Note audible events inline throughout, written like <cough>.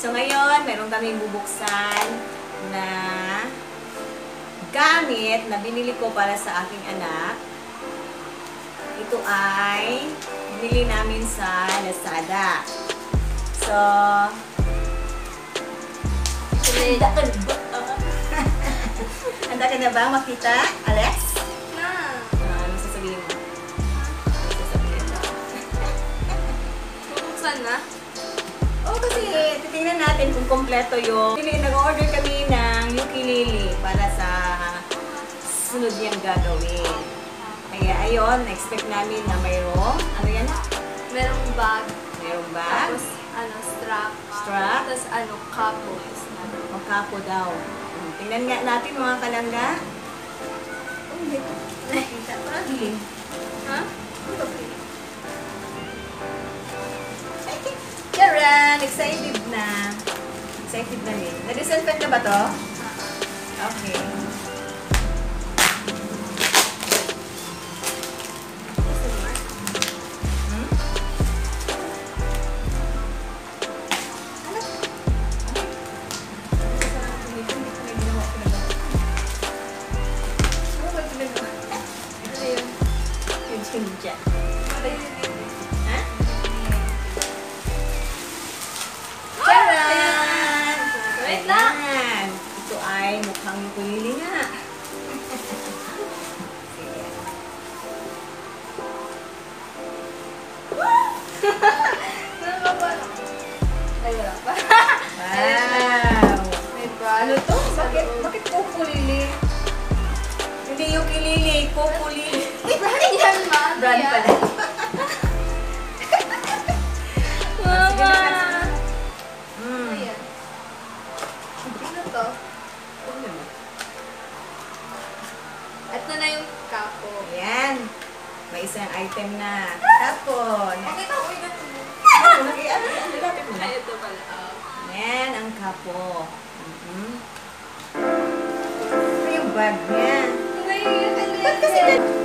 So ngayon, meron kaming bubuksan na gamit na binili ko para sa aking anak. Ito ay binili namin sa Lazada. So, handa ka na ba makita, Alex? Natin kung kompleto yung... Nag-order kami ng ukulele para sa sunod niyang gagawin. Kaya ayun, expect namin na mayroong, ano yan? Merong bag. Mayroong bag? Tapos, ano, strap. Strap? Tapos, ano, couple. O kapo daw. Hmm, Tingnan nga natin mga kalangga. Oh, hindi ko nakita. Parang dilim. Ha? Ito. Karen, excited Excited na rin. Nag-disinfect na ba to? Okay. Hmm? Ano? Ano? Yung. Ano yun? Ha? Ukulele. Brand yan, ma. Ano Brand yan? pala. Mama. Hmm. Ano yan? Ano to? Ito na yung kapo. Ayan. May isang item na. Tapon. Pakita ko yung. Ano, naki- ano, ano, lapit mo na. Ito pala. Yan ang kapo. Mhm. Ito yung bag niya. Ba't kasi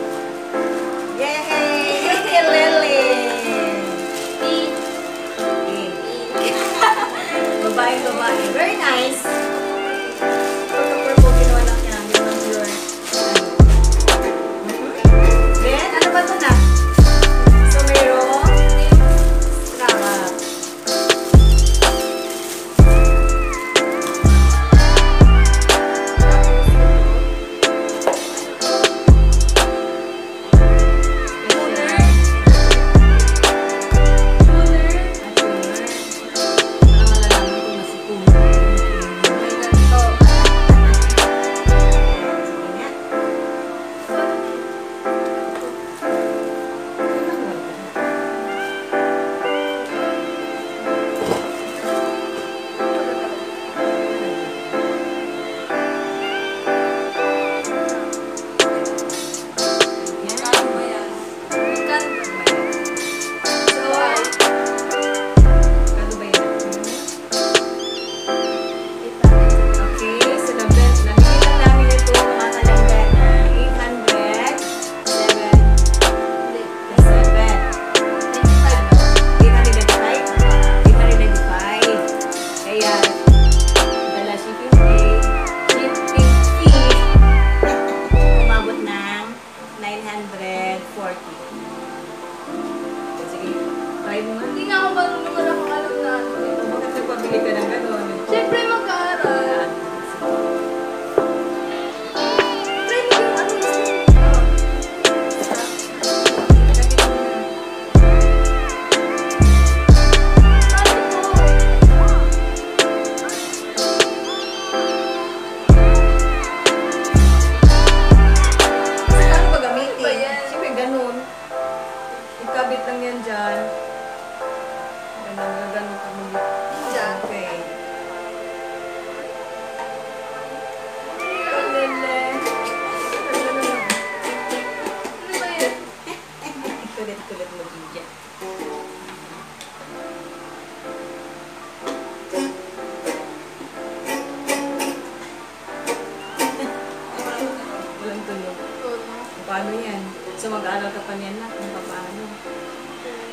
So mag-aaral ka pa niyan na kung paano.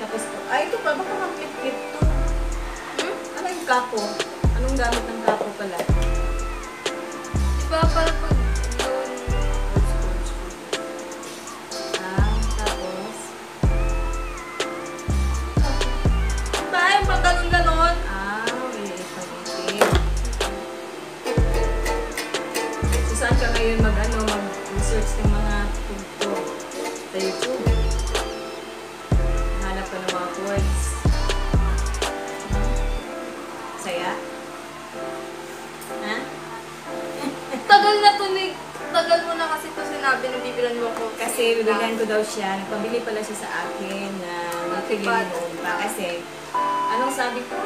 Tapos, ay ito pa, baka mag-clip-clip to. Hmm? yung kapo? Anong gamit ng kapo pala? YouTube? Hanap ka ng mga chords. Saya? Ha? <laughs> Tagal na to ni... Tagal mo na kasi to sinabi nung bibilan mo ko. Kasi bibigyan ko daw siya, nagpabili pala siya sa akin na noon pa. Kasi, anong sabi ko?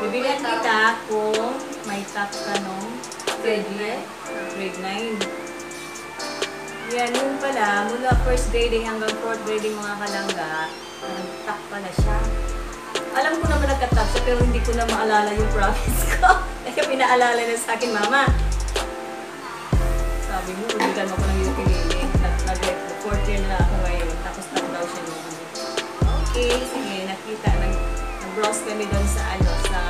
Bibilihan kita kung may top ka nung grade year, grade 9. Yan, yun pala, mula first grading hanggang fourth grading mga kalangga, nag-top pala siya. Alam ko naman nagka-top siya, pero hindi ko na maalala yung promise <laughs> ko. Kaya pinaalala na sa akin, Mama, sabi mo, ulitan mo ko ng ukulele. Nag- nag- Fourth year na ako ngayon. Tapos top daw siya ano. Okay, sige, nakita. Nag, nag-browse kami doon sa ano, sa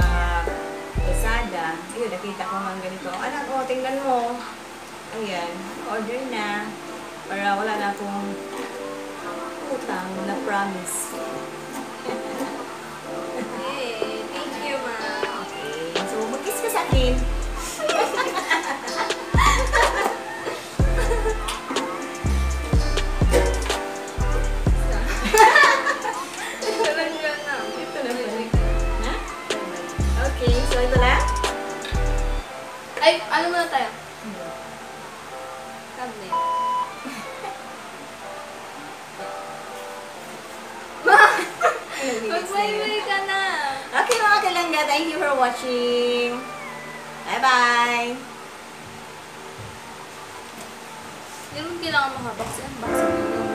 Lazada. Ayun, nakita ko nga ganito. Anak, oh, tingnan mo. Ayan, order na. Para wala na akong utang na promise. Hey, thank you, ma. Okay, so mag-kiss ka sa akin. Okay, so ito na? Ay, ano muna tayo? Cabinet. Mag-bye-bye ka na. Okay mga kalangga, thank you for watching. Bye-bye! Hindi mo kailangan kasi unboxing na